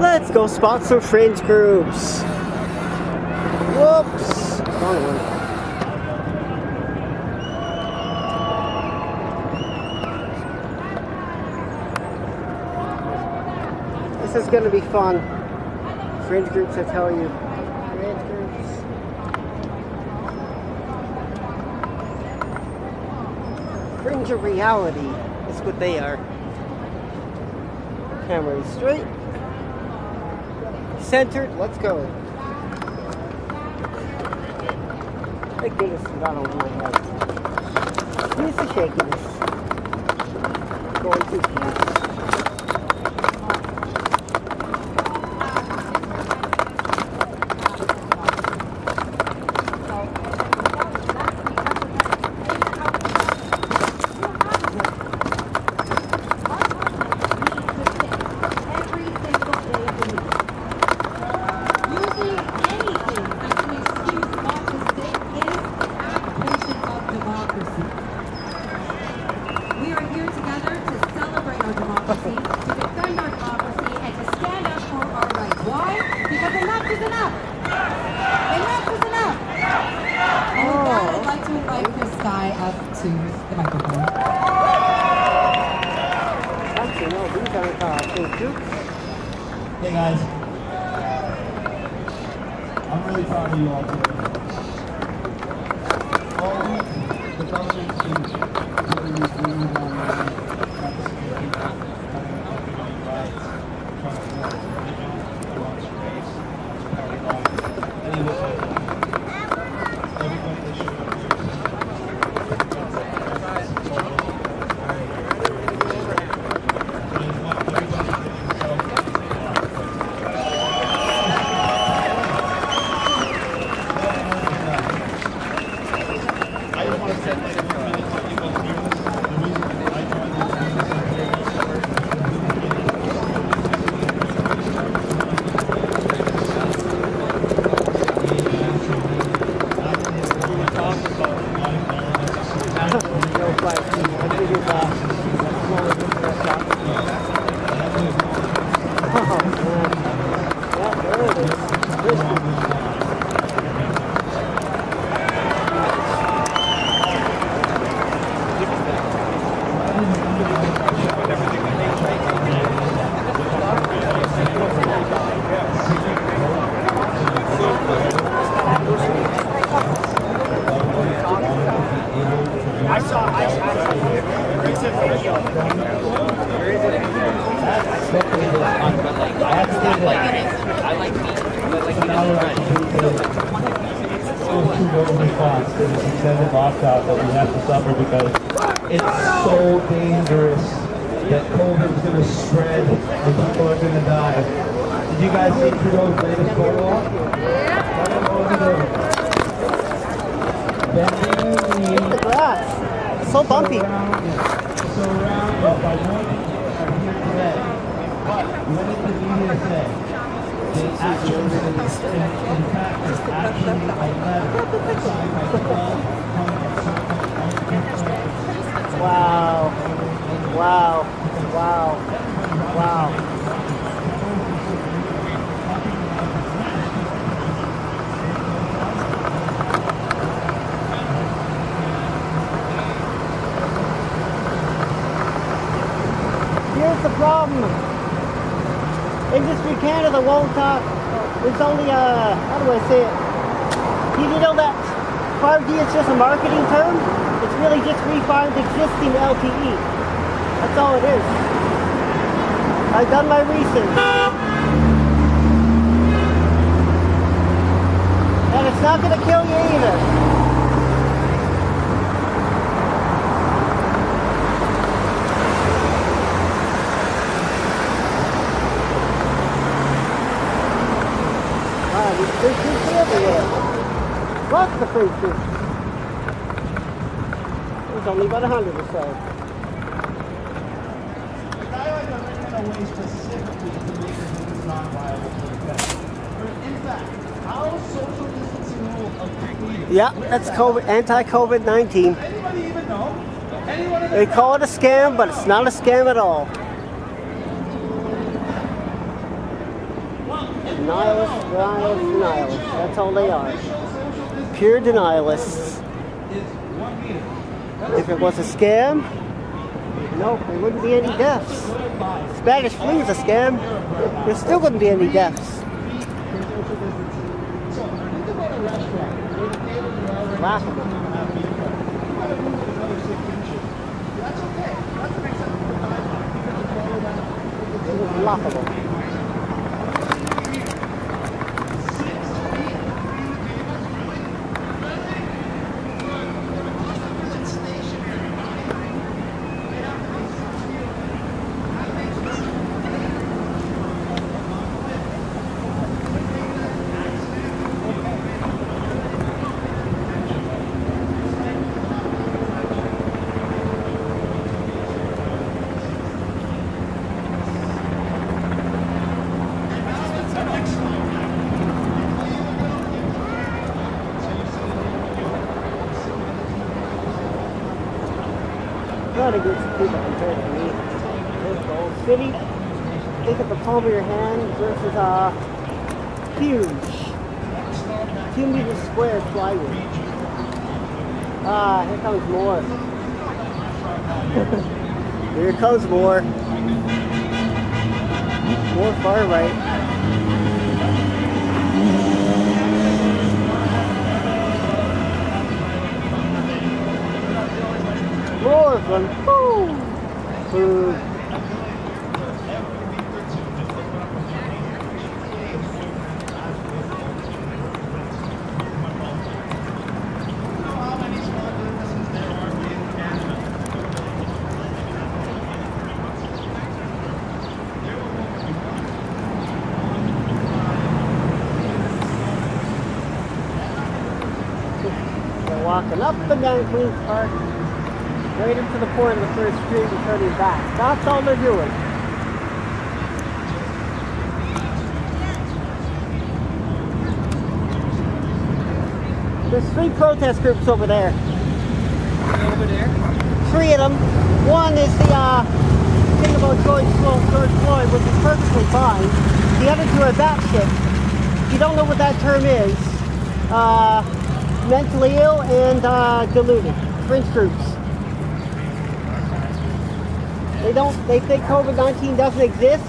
Let's go spot some fringe groups. Whoops. Wrong one. This is going to be fun. Fringe groups, I tell you. Fringe groups. Fringe of reality is what they are. Camera is straight. Centered, let's go. Thank goodness it's not over my head. Here's the shakiness. Going too fast. every single day of the week. Using anything as an excuse not to sit is an application of democracy. We are here together to celebrate our democracy, to defend our democracy, and to stand up for our rights. Because enough is enough. Enough is enough. And with that, I'd like to invite Chris Sky up to the microphone. Hey guys, I'm really proud of you all today. All the spread people are going to die. Did you guys see Trudeau's latest photo op? Bending the knee The grass. So bumpy. surrounded by women are here today. What did the media say? They actually, in, in fact, there's actually a letter signed by 12 Wow. Wow. Wow. Wow. Here's the problem. Industry Canada won't talk. It's only a, how do I say it? Did You know that 5G is just a marketing term? It's really just refarmed existing LTE. That's all it is. I've done my research. And it's not gonna kill you either. Ah, wow, these free shoots are everywhere. Lots of free. There's only about a hundred or so. A guy like Way specifically to make this non-viable for the country. In fact, how social distancing rules completed. Yeah, that's COVID, anti-COVID-19. Anybody even know? Anyone They call it a scam, but it's not a scam at all. Denialists, denialists, denialists. That's all they are. Pure denialists. If it was a scam, no, there wouldn't be any deaths. Spanish flu is a scam. There still wouldn't be any deaths. Laughable. Laughable. Not a good people compared to me. There's the old city. Think of the palm of your hand versus a huge, two meter square plywood. Ah, here comes more. here comes more. More far right. Them. Woo! They're walking up and down Queens Park, right into the point of the first street and turning back. That's all they're doing. There's three protest groups over there. Over there? Three of them. One is the uh, thing about George Floyd, George Floyd, which is perfectly fine. The other two are batshit. If you don't know what that term is, uh, mentally ill and uh, deluded. Fringe groups. They don't. They think COVID-19 doesn't exist.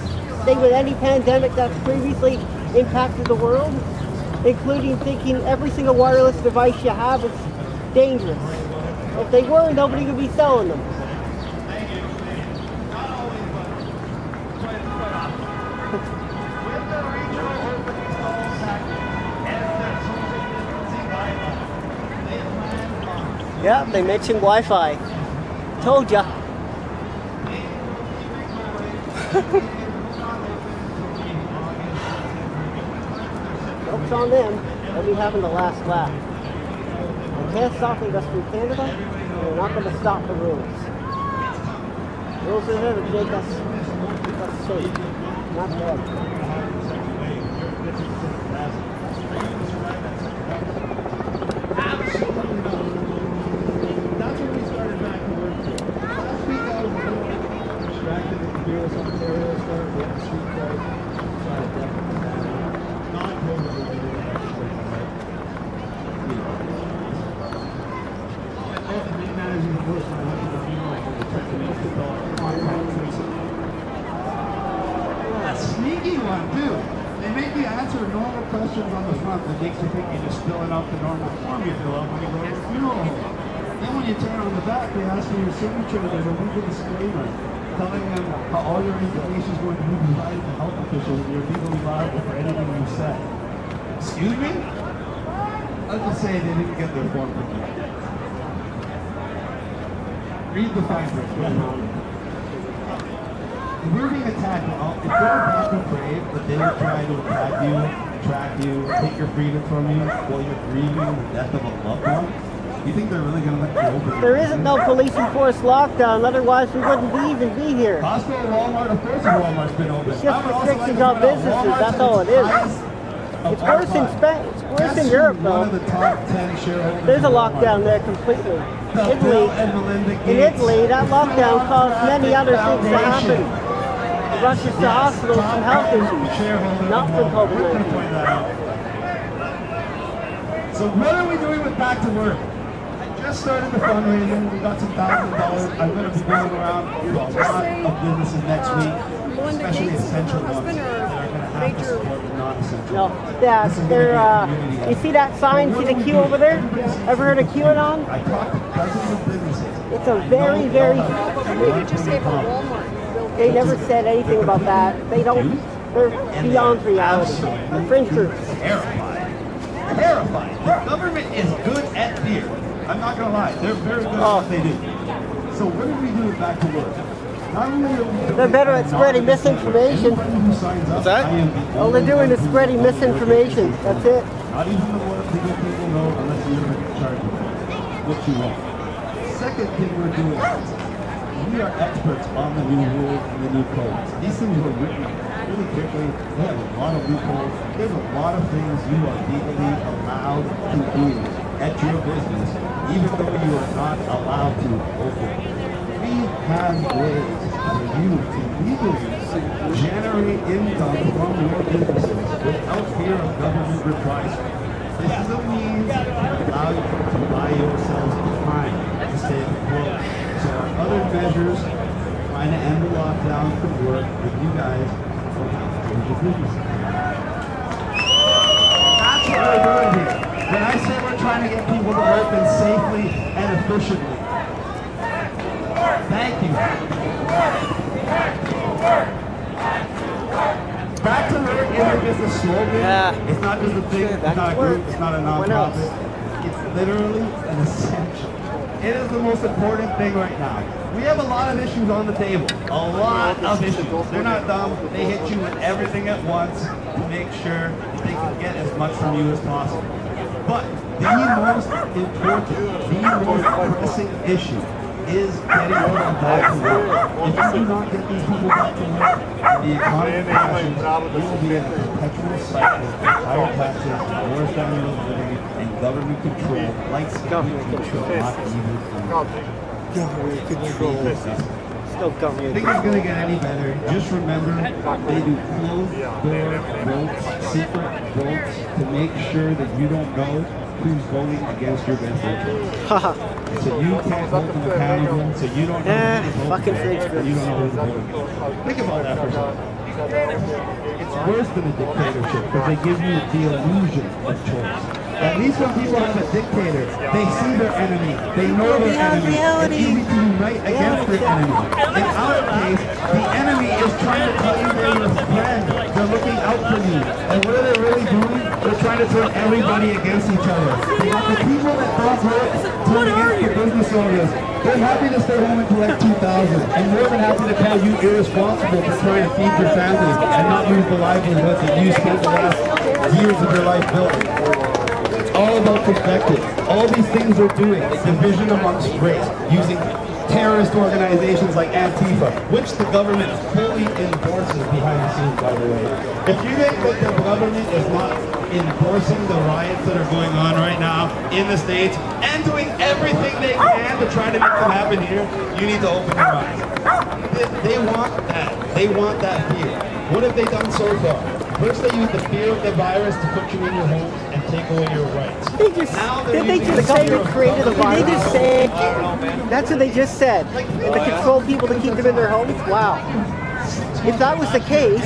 They with any pandemic that's previously impacted the world, including thinking every single wireless device you have is dangerous. If they were, nobody would be selling them. Yeah, they mentioned Wi-Fi. Told ya. Joke's on them. They'll be having the last laugh. They can't stop the Industry Canada, and they're not going to stop the rules. Rules are there to make us, keep us safe, not dead. That's when we started back to work. Last week I was a little distracted with the Beerless Ontario stuff, we had the street fight. So I definitely had it. Non-COVID related actually, but, you know. And the main managing force when I went to the funeral for the technical A sneaky one too. They make you answer normal questions on the front that makes you think you just fill it out the normal form you fill out when you go to the funeral home. Then when you turn on the back, they ask for your signature. There's a legal disclaimer telling them how all your information is going to be provided to health officials and you're legally liable for anything you say. Excuse me? Let's just say they didn't get their form completed. Read the fine print. If We're being attacked, if they were that brave, but they were trying to attack you, track you, take your freedom from you while you're grieving the death of a loved one, you think they're really going to let you open There isn't no police enforced lockdown, otherwise we wouldn't be even be here. Costco, Walmart, of course Walmart's been open. It's just I would also restrictions like on to point out businesses, that's all it is. It's worse in. Spain, it's worse in Europe though. the top 10 shareholders There's a lockdown there completely. Italy, and in Italy, that lockdown caused many other things to happen. Foundation. rushes to hospitals from health issues, Shareholder not of from Walmart. COVID-19. gonna point that out. So what are we doing with Back to Work? I just started the fundraising. We got some thousand dollars. I'm going to be going around to a lot of businesses next week, especially Gates' essential ones husband that or are going to have to major- support the non-essential. No, yeah, This they're, uh, you see that sign, see the Q over there? Ever heard of QAnon? I talked to dozens of businesses. It's a very, very, What did you just say about Walmart? Bill they never said anything about that. They don't, they're beyond reality. The fringe groups. terrified. Terrified. The government is good at fear. I'm not gonna lie, they're very good at Oh. what they do. So what do we do back to work? Not only They're better at spreading misinformation. Anybody who that? I am the All they're doing is spreading misinformation. That's it. Not even the one thing that people know unless you're in charge of it. What you want. Second thing we're doing we are experts on the new rules and the new codes. These things were written really quickly. They have a lot of loopholes. There's a lot of things you are legally allowed to do at your business, even though you are not allowed to open. We have ways for you to legally generate income from your businesses without fear of government reprisal. This is a means to allow you to buy yourselves time to stay afloat. So our other measures, trying to end the lockdown could work with you guys for your. That's what we're doing here. When I say we're trying to get people to open safely and efficiently. Thank you. Back to work isn't just a slogan. Yeah. It's not just a thing. It's Back not a group. It's not a nonprofit. It's literally an essential. It is the most important thing right now. We have a lot of issues on the table. A lot of issues. They're not dumb. They hit you with everything at once to make sure that they can get as much from you as possible. But the most important, the most pressing issue is getting people back to work. If you do not get these people back to work, the economy crashes, will be in a perpetual cycle of higher taxes, standard of living, government control, like government control, not even Government control. I government think it's gonna get any better. Just remember, they do closed door votes, secret votes, to make sure that you don't know who's voting against your best interest. So you can't hold them accountable, so you don't know Eh, who's voting fridge you don't know who's voting. Think about that for a second. It's worse than a dictatorship because they give you the illusion of choice. At least when people have a dictator, they see their enemy, they know their enemy. It's easy to unite against their enemy. In our case, the enemy is trying to tell you they're your friend. They're looking out for you. And what are they really doing? They're trying to turn everybody against each other. They got the people that don't work turn against the business owners. They're happy to stay home and collect 2000 and more than happy to call you irresponsible for trying to feed your family and not use the livelihood that you spent the last years of your life building. All about perspective. All these things they're doing is division amongst race, using terrorist organizations like Antifa, which the government fully endorses behind the scenes, by the way. If you think that the government is not endorsing the riots that are going on right now in the States and doing everything they can to try to make them happen here, you need to open your eyes. They, they want that. They want that fear. What have they done so far? First, they used the fear of the virus to put you in your homes and take away your rights. They just, Now they're did they using just the say fear they created a government. virus? Did they just say, that's what they just said. And to control people to keep them in their homes? Wow. If that was the case,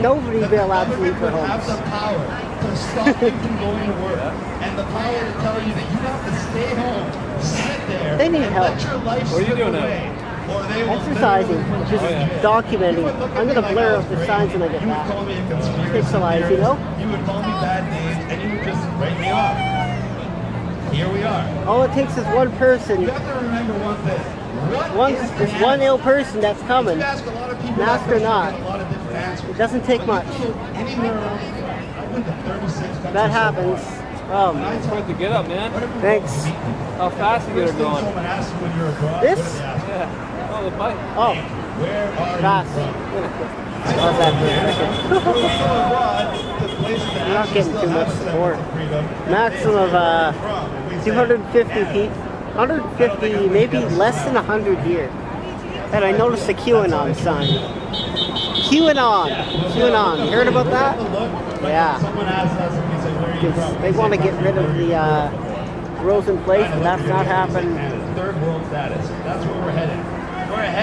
nobody would be allowed to leave their Government have homes. the power to stop you from going to work and the power to tell you that you have to stay home, sit there, They need and help. let your life What are you doing now? away, or they will Exercising, just put you in jail. documenting. You would I'm gonna blur I up the signs when I get back. call me a conspiracy Pixelize, you know? You would call me bad names and you would just write me off. Here we are. All it takes is one person, You have to remember one thing. One, is just the one ill person that's coming. ask a lot of people Mask or not. a lot of. It doesn't take much. Anywhere else, I've been to 36 countries That happens. far. Um, And I It's tell to get up, man. thanks. How fast you get her going. someone asks you when you're abroad, This? what do they ask you? Yeah. Oh, the. Oh, Where are fast. that You're not getting too much support. Maximum of uh, from, and we say, 250 feet. 150, maybe less than 100 here. And I noticed the QAnon sign. QAnon. QAnon. You heard about that? Yeah. They want to get rid of the uh, rules in place, but that's not happening. Third world status. That's where we're heading.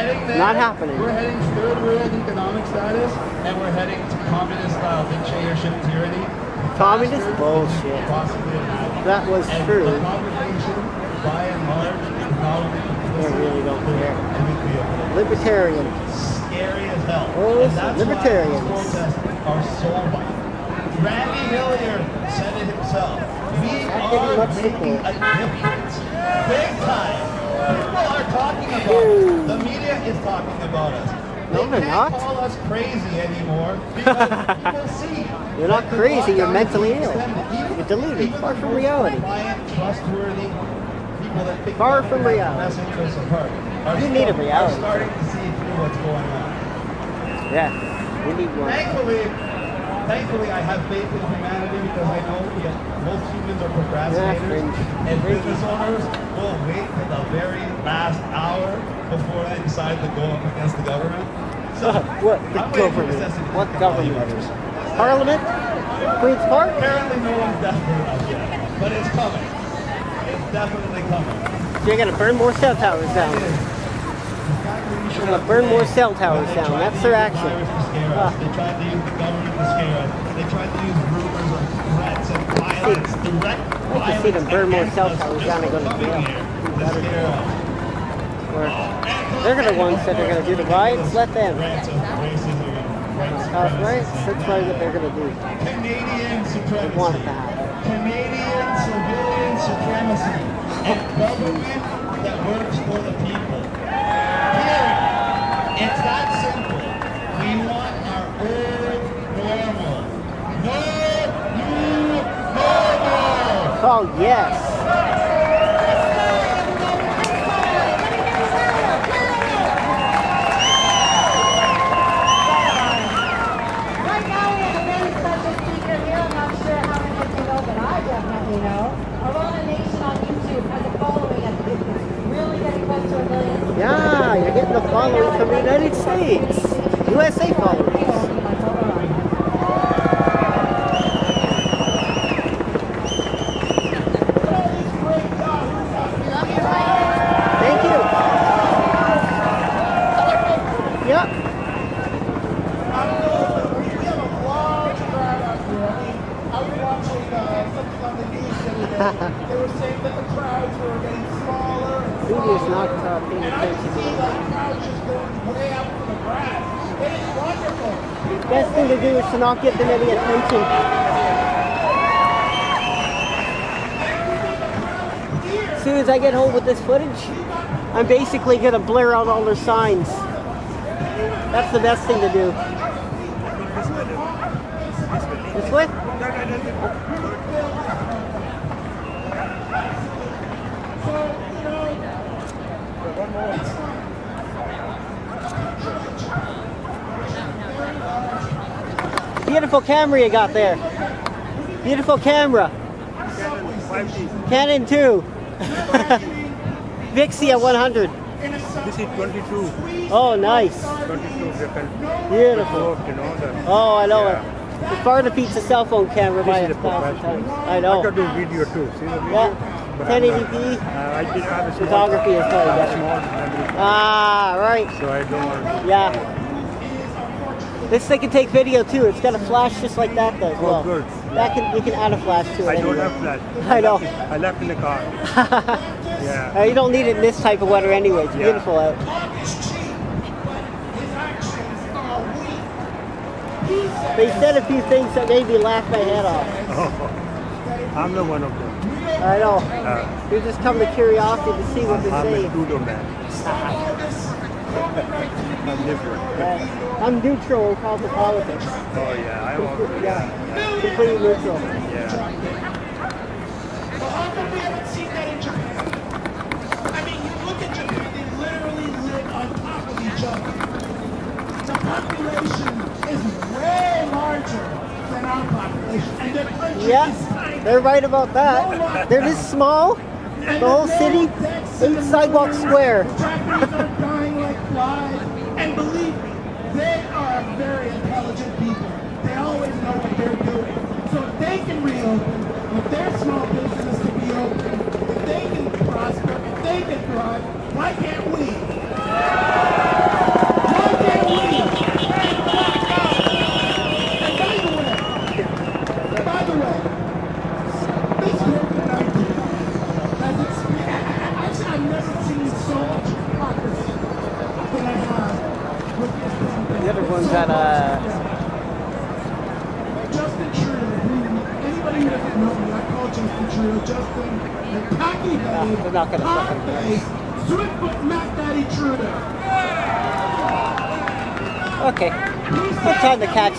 Heading there. Not happening. We're heading third world economic status, and we're heading to communist style dictatorship tyranny. Communist Faster bullshit. than Possibly imagined. That was and true. The conversation, by and large, only They really don't care. Libertarian. Scary as hell. Oh, and that's libertarians. why these protests are so violent. Randy Hillier said it himself. We are making a difference. Big time. People are talking about. The is talking about us. No, they they're can't not. call us crazy anymore because people see. You're not crazy, you're mentally ill. Even- You're deluded, even far from reality. compliant, trustworthy people that think Far from reality. best interests of heart are You need a reality Are starting to see through what's going on. Yeah. We need one. Thankfully, thankfully, I have faith in humanity because I know that most humans are procrastinators, fringe. and business owners will wait to the very last hour before they decide to go up against the government. So, what? The I'm government. What come all you government? Parliament? Queen's Park? Apparently, no one's desperate enough yet, but it's coming. It's definitely coming. So you're gonna burn more cell towers down. They're gonna burn more cell towers down. That's their action. Ah. They tried to use the government to scare us. They tried to use rumors of threats and violence, direct like to see them burn more cell towers down and go to jail. To. Or they're gonna ones that are gonna do the riots. Let them. Threats of racism and white That's right. What they're gonna do. Canadian They supremacy. want it to happen. Canadian civilian supremacy. A government that works for the people. Period. It's that simple. We want our old normal. No new normal. Oh yes. Right now, we have a very special speaker here. I'm not sure how many of you know, but I definitely know. Arona Nation on YouTube has a following that's really getting close to a million. You're getting the following from the United States. USA followers. Thank you. Yep. We have a large crowd out here. I was watching uh, something on the news the other day. They were saying that the crowds were getting smaller and Media's smaller. not uh, paying And I attention can see to like crowds just going way out from the grass. It is wonderful. Best thing to to not give them any attention. As soon as I get home with this footage, I'm basically gonna blur out all their signs. That's the best thing to do. This way? Beautiful camera you got there. Beautiful camera. Canon 2. Vixia 100. This is 22, Oh, nice. 22 different Beautiful. you know. The, Oh, I know Yeah. it. It's far defeats a cell phone camera by a thousand times. I I know. can do video too. See the video? Yeah. But I'm 1080p. not- Uh, I did have a small, Photography is probably I have better. Ah, right. so I don't want to. Yeah. This thing can take video too. It's got a flash just like that though. Oh, well, good. That can you can add a flash to it. I don't anyway. have flash. I know. I left in the car. Yeah. Uh, you don't need it in this type of weather anyway. It's Yeah. beautiful out. They said a few things that made me laugh my head off. Oh, I'm the one of them. I know. Uh, You just come to curiosity to see what they say. I'm a man. I'm different. Uh, I'm neutral in cause of politics. Oh yeah, I'm also, Yeah, yeah. completely neutral. Yeah. Well, how come we haven't seen that in Japan? I mean, you look at Japan, they literally live on top of each other. The population is way larger than our population, and their country Yeah, is tiny. they're right about that. They're this small. The whole city, eight sidewalk square. And believe me, they are very intelligent people. They always know what they're doing. So if they can reopen, if their small business can be open, if they can prosper, if they can thrive, why can't we?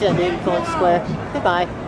To influence square. Goodbye.